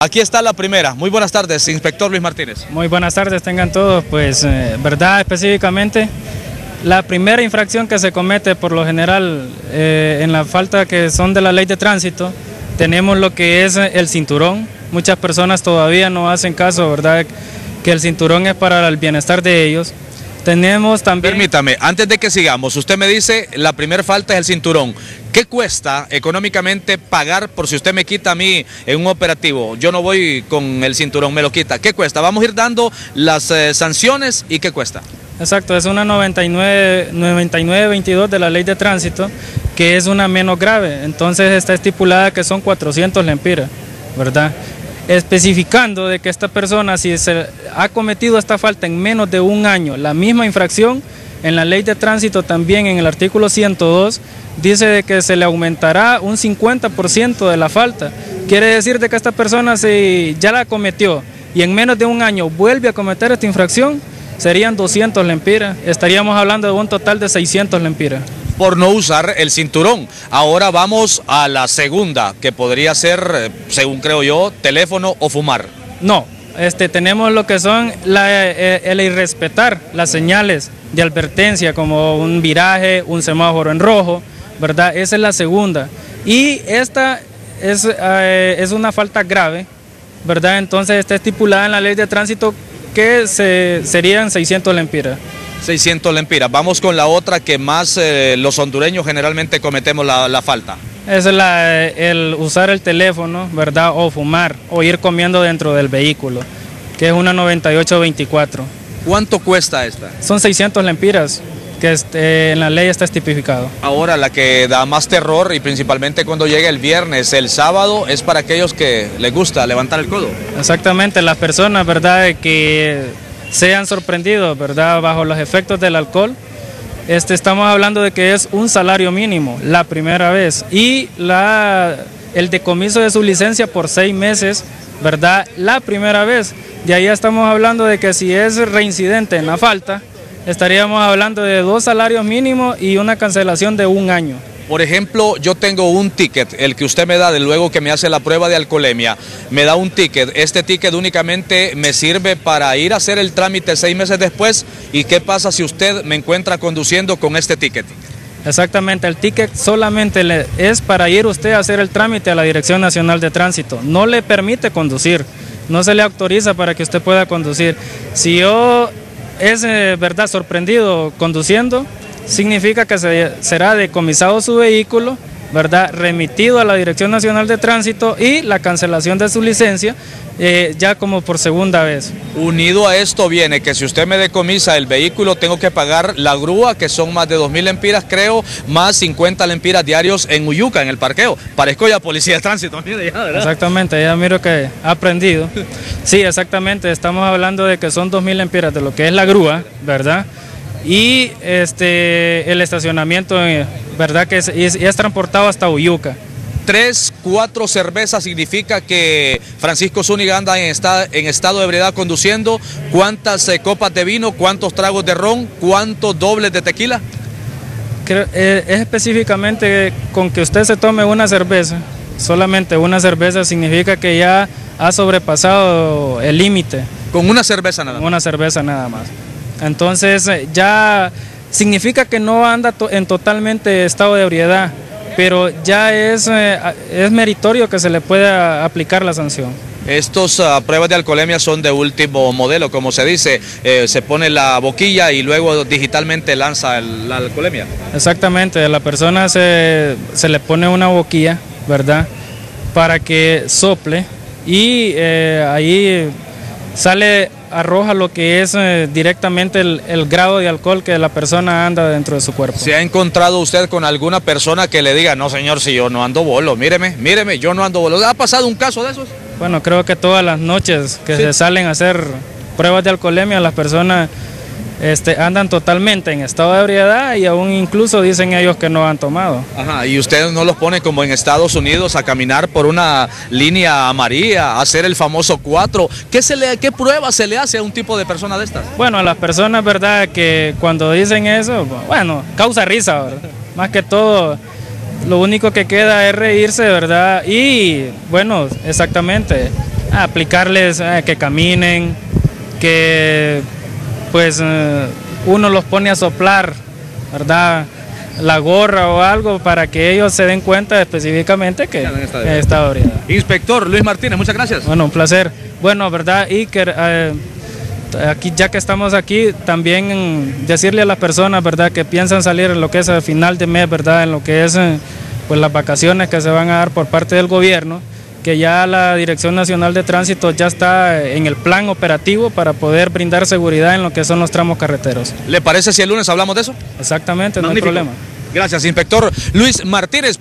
Aquí está la primera. Muy buenas tardes, inspector Luis Martínez. Muy buenas tardes, tengan todos. Pues, eh, verdad, específicamente, la primera infracción que se comete por lo general eh, en la falta que son de la ley de tránsito, tenemos lo que es el cinturón. Muchas personas todavía no hacen caso, ¿verdad? Que el cinturón es para el bienestar de ellos. Tenemos también... Permítame, antes de que sigamos, usted me dice la primera falta es el cinturón. ¿Qué cuesta económicamente pagar por si usted me quita a mí en un operativo? Yo no voy con el cinturón, me lo quita. ¿Qué cuesta? Vamos a ir dando las eh, sanciones y qué cuesta. Exacto, es una 99, 9922 de la ley de tránsito, que es una menos grave. Entonces está estipulada que son 400 lempiras, ¿verdad? Especificando de que esta persona, si se ha cometido esta falta en menos de un año, la misma infracción, en la ley de tránsito también en el artículo 102 dice de que se le aumentará un 50% de la falta. Quiere decir de que esta persona si ya la cometió y en menos de un año vuelve a cometer esta infracción, serían 200 lempiras. Estaríamos hablando de un total de 600 lempiras por no usar el cinturón. Ahora vamos a la segunda, que podría ser, eh, según creo yo, teléfono o fumar. No, este, tenemos lo que son la, eh, el irrespetar las señales de advertencia, como un viraje, un semáforo en rojo, ¿verdad? Esa es la segunda. Y esta es, eh, es una falta grave, ¿verdad? Entonces está estipulada en la ley de tránsito que se, serían 600 lempiras. 600 lempiras. Vamos con la otra que más eh, los hondureños generalmente cometemos la, falta. Es la, el usar el teléfono, ¿verdad? O fumar, o ir comiendo dentro del vehículo, que es una 9824. ¿Cuánto cuesta esta? Son 600 lempiras que este, en la ley está tipificado. Ahora, la que da más terror y principalmente cuando llega el viernes, el sábado, es para aquellos que les gusta levantar el codo. Exactamente, las personas, ¿verdad? Que sean sorprendidos, ¿verdad? Bajo los efectos del alcohol. Este, estamos hablando de que es un salario mínimo la primera vez y la, el decomiso de su licencia por seis meses, ¿verdad? La primera vez. De ahí estamos hablando de que si es reincidente en la falta, estaríamos hablando de dos salarios mínimos y una cancelación de un año. Por ejemplo, yo tengo un ticket, el que usted me da luego que me hace la prueba de alcoholemia, me da un ticket. Este ticket únicamente me sirve para ir a hacer el trámite seis meses después. ¿Y qué pasa si usted me encuentra conduciendo con este ticket? Exactamente, el ticket solamente es para ir usted a hacer el trámite a la Dirección Nacional de Tránsito. No le permite conducir, no se le autoriza para que usted pueda conducir. Si yo es eh, verdad sorprendido conduciendo, significa que se, será decomisado su vehículo, ¿verdad? remitido a la Dirección Nacional de Tránsito y la cancelación de su licencia eh, ya como por segunda vez. Unido a esto viene que si usted me decomisa el vehículo tengo que pagar la grúa que son más de 2.000 lempiras creo, más 50 lempiras diarios en Uyuca, en el parqueo. Parezco ya policía de tránsito, Exactamente, ya miro que ha aprendido. Sí, exactamente, estamos hablando de que son 2.000 lempiras de lo que es la grúa, ¿verdad? Y este, el estacionamiento, eh, ¿verdad? Que es, es, transportado hasta Uyuca. Tres, cuatro cervezas significa que Francisco Zúñiga anda en, en estado de ebriedad conduciendo. ¿Cuántas eh, copas de vino? ¿Cuántos tragos de ron? ¿Cuántos dobles de tequila? Eh, es específicamente con que usted se tome una cerveza, solamente una cerveza significa que ya ha sobrepasado el límite. Con una cerveza nada más. Una cerveza nada más. Entonces eh, ya significa que no anda en totalmente estado de ebriedad, pero ya es, eh, es meritorio que se le pueda aplicar la sanción. Estos ah, pruebas de alcoholemia son de último modelo, como se dice, eh, se pone la boquilla y luego digitalmente lanza la alcoholemia. Exactamente, a la persona se, se, le pone una boquilla, ¿verdad? Para que sople y ahí sale arroja lo que es eh, directamente el, grado de alcohol que la persona anda dentro de su cuerpo. ¿Se ha encontrado usted con alguna persona que le diga, no señor, si yo no ando bolo, míreme, míreme, yo no ando bolo? ¿Ha pasado un caso de esos? Bueno, creo que todas las noches que se salen a hacer pruebas de alcoholemia, las personas este, andan totalmente en estado de ebriedad y aún incluso dicen ellos que no han tomado. Ajá, y ustedes no los ponen como en Estados Unidos a caminar por una línea amarilla, a hacer el famoso 4. ¿Qué, se le, ¿Qué prueba se le hace a un tipo de persona de estas? Bueno, a las personas, ¿verdad? Que cuando dicen eso, bueno, causa risa, Más que todo, lo único que queda es reírse, ¿verdad? Y bueno, exactamente aplicarles eh, que caminen, que pues eh, uno los pone a soplar, ¿verdad? La gorra o algo para que ellos se den cuenta específicamente que está ebriedad. Inspector Luis Martínez, muchas gracias. Bueno, un placer. Bueno, ¿verdad? Iker, eh, aquí ya que estamos aquí, también decirle a las personas, ¿verdad? Que piensan salir en lo que es el final de mes, ¿verdad? En lo que es pues las vacaciones que se van a dar por parte del gobierno que ya la Dirección Nacional de Tránsito ya está en el plan operativo para poder brindar seguridad en lo que son los tramos carreteros. ¿Le parece si el lunes hablamos de eso? Exactamente, no hay problema. Gracias, inspector Luis Martínez.